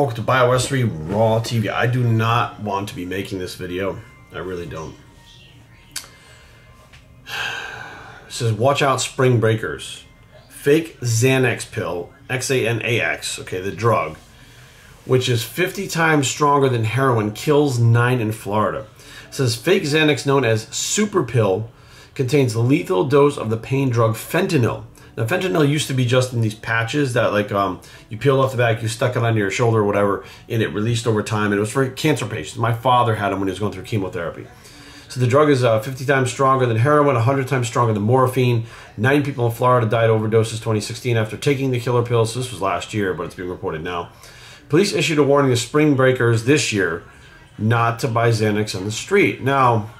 welcome to BioS3 Raw TV. I do not want to be making this video. I really don't. It says, watch out spring breakers. Fake Xanax pill, X-A-N-A-X, okay, the drug, which is 50 times stronger than heroin, kills nine in Florida. It says, fake Xanax known as super pill contains lethal dose of the pain drug fentanyl now, fentanyl used to be just in these patches that, like, um, you peeled off the back, you stuck it on your shoulder or whatever, and it released over time. And it was for cancer patients. My father had them when he was going through chemotherapy. So the drug is uh, 50 times stronger than heroin, 100 times stronger than morphine. Nine people in Florida died overdoses 2016 after taking the killer pills. So this was last year, but it's being reported now. Police issued a warning to spring breakers this year not to buy Xanax on the street. Now,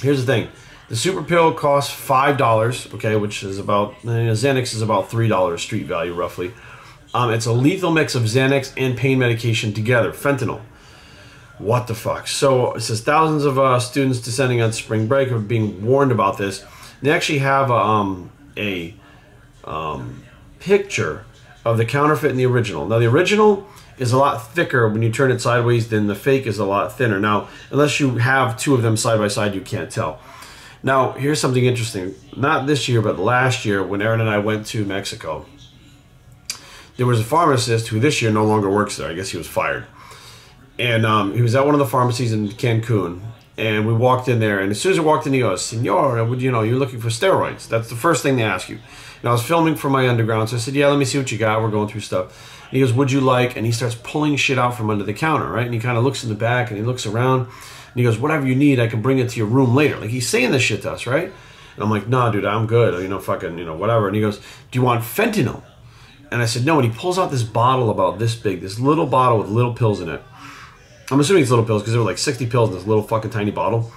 here's the thing the super pill costs five dollars, okay, which is about you know, Xanax is about three dollars street value roughly. Um, it's a lethal mix of Xanax and pain medication together, fentanyl. What the fuck? So it says thousands of uh, students descending on spring break are being warned about this. They actually have a, um, a um, picture of the counterfeit and the original. Now the original is a lot thicker when you turn it sideways than the fake is a lot thinner. Now, unless you have two of them side by side, you can't tell. Now, here's something interesting. Not this year, but last year, when Aaron and I went to Mexico, there was a pharmacist who this year no longer works there. I guess he was fired. And um, he was at one of the pharmacies in Cancun. And we walked in there, and as soon as I walked in, he goes, Senor, would you know, you're looking for steroids. That's the first thing they ask you. And I was filming for my underground, so I said, Yeah, let me see what you got. We're going through stuff. And he goes, Would you like? And he starts pulling shit out from under the counter, right? And he kind of looks in the back and he looks around and he goes, whatever you need, I can bring it to your room later. Like he's saying this shit to us, right? And I'm like, nah, dude, I'm good. You know, fucking, you know, whatever. And he goes, do you want fentanyl? And I said, no. And he pulls out this bottle about this big, this little bottle with little pills in it. I'm assuming it's little pills because there were like 60 pills in this little fucking tiny bottle.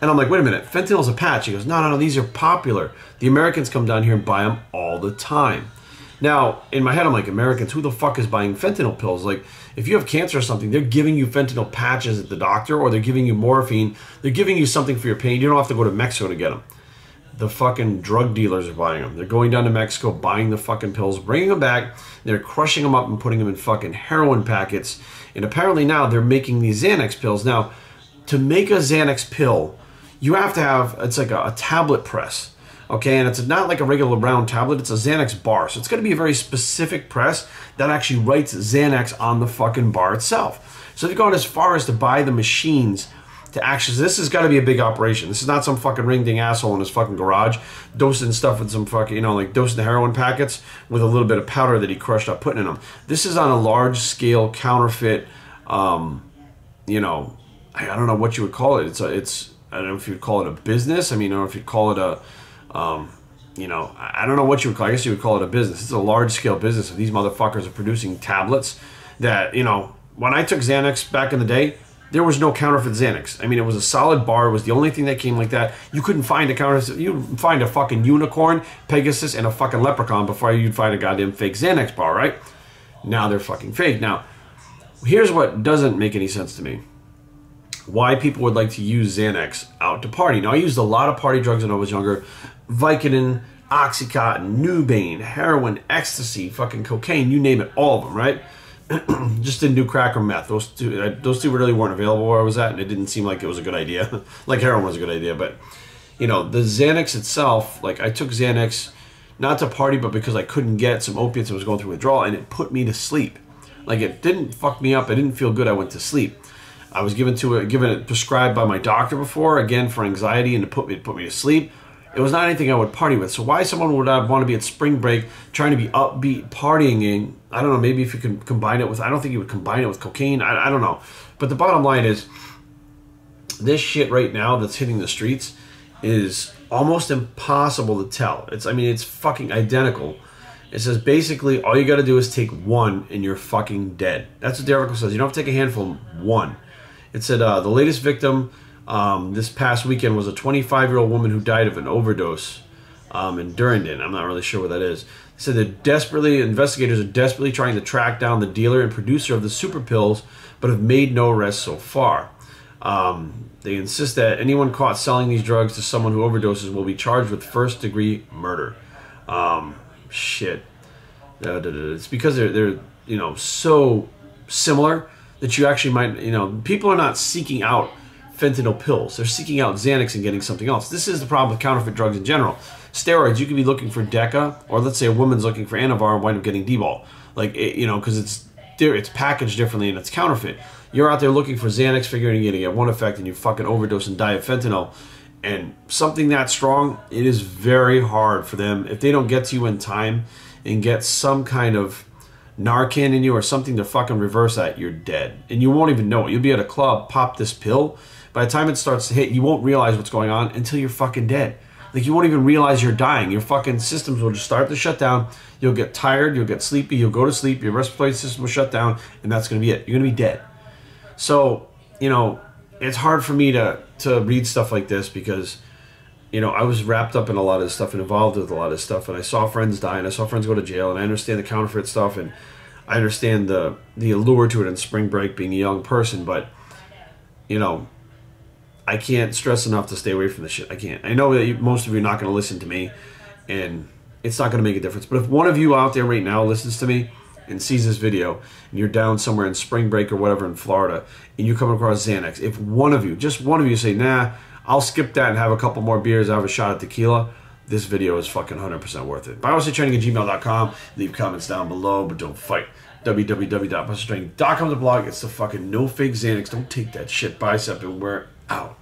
And I'm like, wait a minute, fentanyl's a patch. He goes, no, no, no, these are popular. The Americans come down here and buy them all the time. Now, in my head, I'm like, Americans, who the fuck is buying fentanyl pills? Like, if you have cancer or something, they're giving you fentanyl patches at the doctor or they're giving you morphine. They're giving you something for your pain. You don't have to go to Mexico to get them. The fucking drug dealers are buying them. They're going down to Mexico, buying the fucking pills, bringing them back. They're crushing them up and putting them in fucking heroin packets. And apparently now they're making these Xanax pills. Now, to make a Xanax pill, you have to have, it's like a, a tablet press okay? And it's not like a regular round tablet, it's a Xanax bar. So it's going to be a very specific press that actually writes Xanax on the fucking bar itself. So they've gone as far as to buy the machines to actually, this has got to be a big operation. This is not some fucking ring ding asshole in his fucking garage dosing stuff with some fucking, you know, like dosing the heroin packets with a little bit of powder that he crushed up putting in them. This is on a large scale counterfeit, um, you know, I don't know what you would call it. It's a, it's, I don't know if you'd call it a business. I mean, know if you'd call it a, um, you know, I don't know what you would call. I guess you would call it a business. It's a large scale business. If these motherfuckers are producing tablets, that you know, when I took Xanax back in the day, there was no counterfeit Xanax. I mean, it was a solid bar. It was the only thing that came like that. You couldn't find a counterfeit. You'd find a fucking unicorn, Pegasus, and a fucking leprechaun before you'd find a goddamn fake Xanax bar, right? Now they're fucking fake. Now, here's what doesn't make any sense to me why people would like to use Xanax out to party. Now, I used a lot of party drugs when I was younger. Vicodin, Oxycontin, Nubain, heroin, ecstasy, fucking cocaine, you name it, all of them, right? Just didn't do crack or meth. Those two, those two really weren't available where I was at, and it didn't seem like it was a good idea. like heroin was a good idea, but you know, the Xanax itself, like I took Xanax not to party, but because I couldn't get some opiates, I was going through withdrawal, and it put me to sleep. Like it didn't fuck me up. I didn't feel good. I went to sleep. I was given to it, given it prescribed by my doctor before, again for anxiety and to put me to put me to sleep. It was not anything I would party with. So why someone would want to be at spring break trying to be upbeat partying in? I don't know. Maybe if you can combine it with, I don't think you would combine it with cocaine. I, I don't know. But the bottom line is, this shit right now that's hitting the streets is almost impossible to tell. It's I mean it's fucking identical. It says basically all you got to do is take one and you're fucking dead. That's what the article says. You don't have to take a handful, one. It said uh, the latest victim um, this past weekend was a 25 year old woman who died of an overdose um, in Durandon. I'm not really sure what that is. It said that desperately investigators are desperately trying to track down the dealer and producer of the super pills, but have made no arrests so far. Um, they insist that anyone caught selling these drugs to someone who overdoses will be charged with first degree murder. Um, shit. Uh, it's because they're they're you know so similar that you actually might, you know, people are not seeking out fentanyl pills. They're seeking out Xanax and getting something else. This is the problem with counterfeit drugs in general. Steroids, you could be looking for Deca, or let's say a woman's looking for Anavar and wind up getting D-bol. Like, it, you know, because it's it's packaged differently and it's counterfeit. You're out there looking for Xanax, figuring you're going to get one effect, and you fucking overdose and die of fentanyl. And something that strong, it is very hard for them. If they don't get to you in time and get some kind of Narcan in you or something to fucking reverse that, you're dead. And you won't even know it. You'll be at a club, pop this pill. By the time it starts to hit, you won't realize what's going on until you're fucking dead. Like you won't even realize you're dying. Your fucking systems will just start to shut down. You'll get tired, you'll get sleepy, you'll go to sleep, your respiratory system will shut down, and that's gonna be it. You're gonna be dead. So, you know, it's hard for me to to read stuff like this because you know, I was wrapped up in a lot of stuff and involved with a lot of stuff, and I saw friends die, and I saw friends go to jail, and I understand the counterfeit stuff, and I understand the the allure to it in spring break being a young person, but you know, I can't stress enough to stay away from this shit. I can't. I know that you, most of you are not going to listen to me, and it's not going to make a difference. But if one of you out there right now listens to me and sees this video, and you're down somewhere in spring break or whatever in Florida, and you come across Xanax, if one of you, just one of you, say, "Nah, I'll skip that and have a couple more beers, I have a shot at tequila," this video is fucking 100% worth it. Bios3Training at gmail.com. Leave comments down below, but don't fight. www.bios3training.com the blog. It's the fucking no fake Xanax. Don't take that shit bicep and we're out.